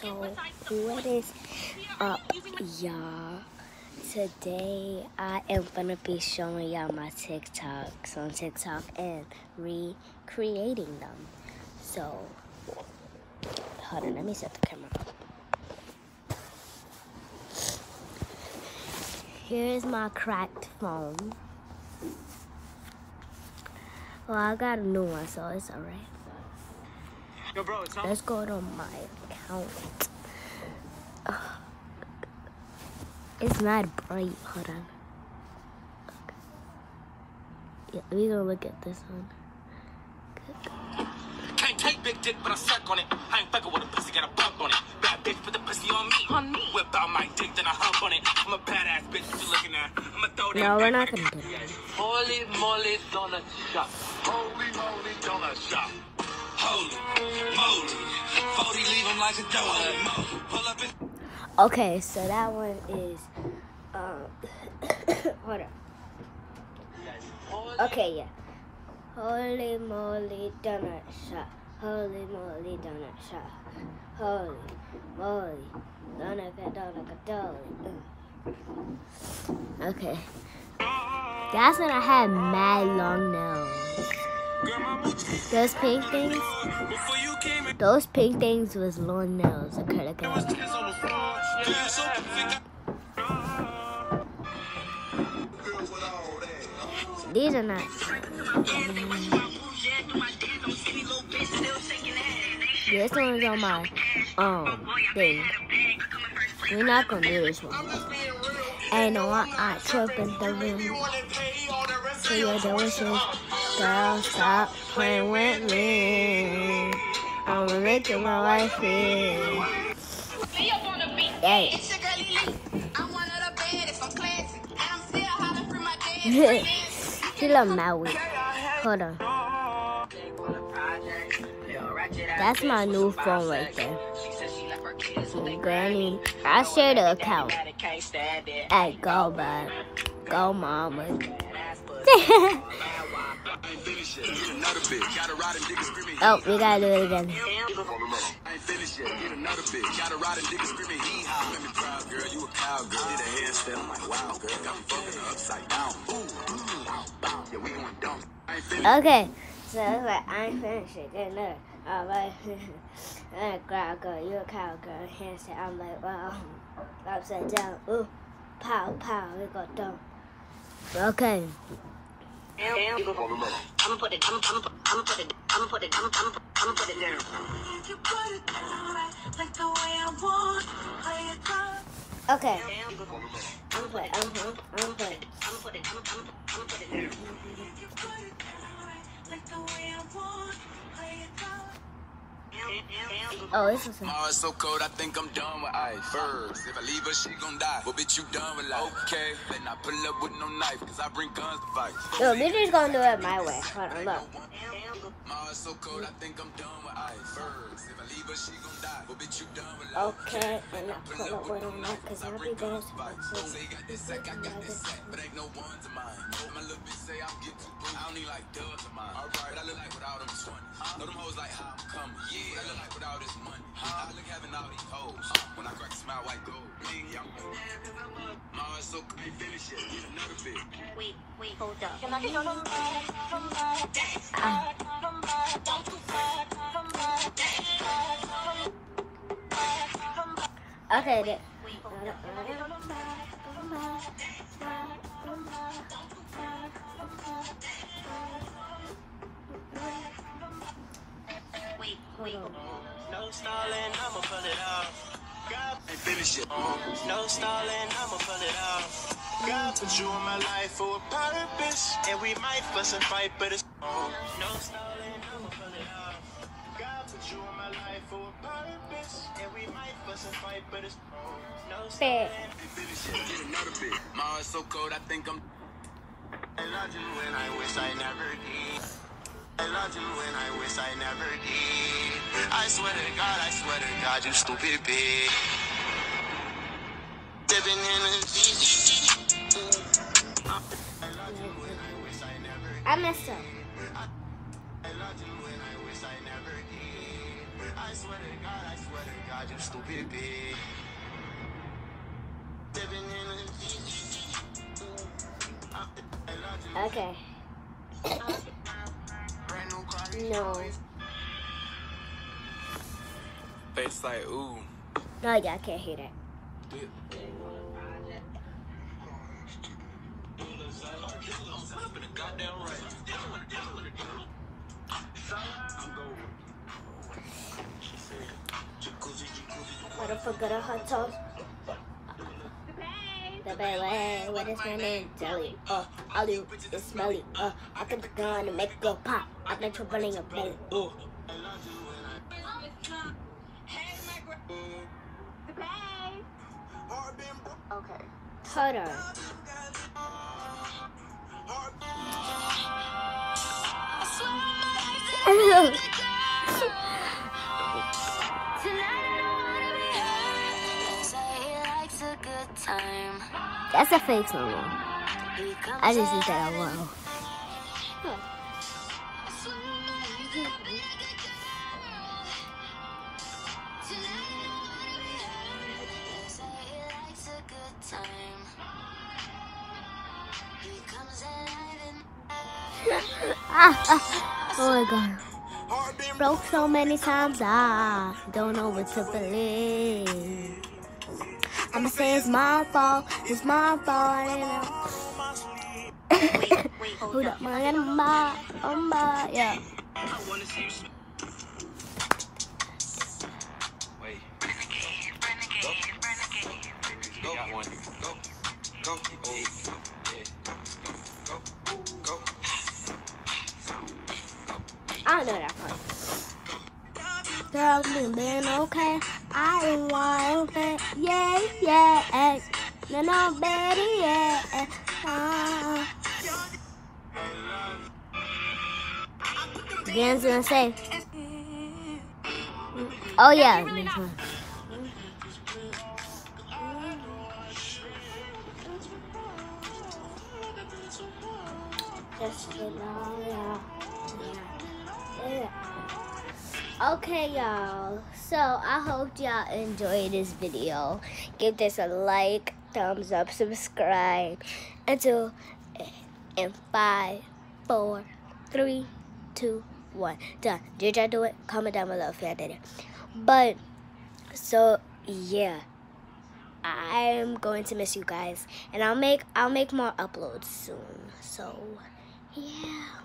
So, what is up, y'all? Today, I am gonna be showing y'all my TikToks on TikTok and recreating them. So, hold on, let me set the camera up. Here's my cracked phone. Well, I got a new one, so it's alright. Yo, bro, it's Let's go to my account. Ugh. It's not bright. Hold on. Okay. Yeah, we gonna look at this one. Can't take big dick, but I suck on it. I ain't fucking with a pussy, got a bump on it. Bad bitch, put the pussy on me. On me. Whip out my dick, then I hump on it. I'm a badass bitch, what you looking at? I'ma throw that No, we're back not like gonna do that. Holy moly donut shop. Holy moly, donut shop. Okay, so that one is. Um, hold on. Okay, yeah. Holy moly donut shop. Holy moly donut shop. Holy moly donut donut donut. Okay. That's when I had mad long nails. Those pink things, those pink things was long nails. Floor. Yeah, so perfect. These are not. This one's on my um thing. We're not gonna do this one. And I, I trip in the room. So you're delicious. Stop playing with me. I'm you my wife. Hey. she love Maui. Hold on. That's my new phone right there. Granny, I share the account. Hey, go back. Go, mama. oh, we gotta do it again. I ain't finished yet. Get another. Got a. Let me proud girl, you a like wow girl. Got me fucking down. We going. Okay, so it's like I ain't finished it. Get another. I'm like, I'm a cow girl, you a cow girl. Handstand. I'm like, wow. Upside down. Ooh, pow, pow. We go dumb. Okay. I'm put it, gonna put, I'm put it, I'm put it, gonna, I'm gonna put it down. Okay. I'm gonna put. I'm gonna. I'm gonna put. I'm put it, I'm gonna, I'm gonna put it down. Oh, this is. My heart's so cold, I think I'm done with ice. Birds, if I leave her, she gon' die. Well, bitch, you done with life. Okay, then I pull up with no knife, cause I bring guns to fight. Yo, we're just gonna do it my way. Hold on, look. My heart's so cold, I think I'm done with ice. Birds, if I leave her, she gon' die. Well, bitch, you done with life. Okay, and I pull up with on that because I'll be there. Say got this sack, I got this sack, but ain't no ones of mine. My little bitch say I'm getting too. I don't need like dubs of mine. Alright, I look like without them 20. Know them hoes like how I'm coming. I look this money. I look having all these hoes. When I crack smile, white gold. Yeah, My heart's so cold, ain't finished. Get another bit. Wait, wait, hold up. Okay, then. Wait, hold up. Wait, wait. No stalling, I'ma pull it off. God, Ain't finished yet. no stalling, I'ma pull it off. God put you in my life for a purpose, and we might fuss and fight, but it's. No stalling, I'ma pull it off. God put you in my life for a purpose, and we might fuss and fight, but it's. No stalling. Ain't finished yet. Get another bit. My heart's so cold, I think I'm. I loved you when I wish I never did. I loved you when I wish I never did. I swear to God, I swear to God, you stupid bitch. In a I messed up. I loved you when I wish I never did. I swear to God, I swear to God, you stupid bitch. Living in a Okay. No. Face like, ooh. No, yeah, I can't hear that. Motherfucker, the hot sauce. The belly, what is my name? Jelly. Uh, all you is smelly. Uh, I can the gun and make it go pop. I can trouble in your belly. Uh. Okay. Hold on. That's a fake song. I just did that out Ah, ah. Oh my god. Broke so many times, I don't know what to believe. I'ma say it's my fault, it's my fault, I Who my and my, oh my, yeah. Go. Go. Go. Oh. Go. I don't know that part. Girl, been been okay. I ain't it. Yeah, yeah. No, no, better, yeah. Uh. Dan's gonna say. Oh, yeah. Just yeah. Okay, y'all. So I hope y'all enjoyed this video. Give this a like, thumbs up, subscribe. Until in five, four, three, two, one. Done. Did y'all do it? Comment down below if y'all did it. But so yeah. I'm going to miss you guys and I'll make I'll make more uploads soon. So yeah.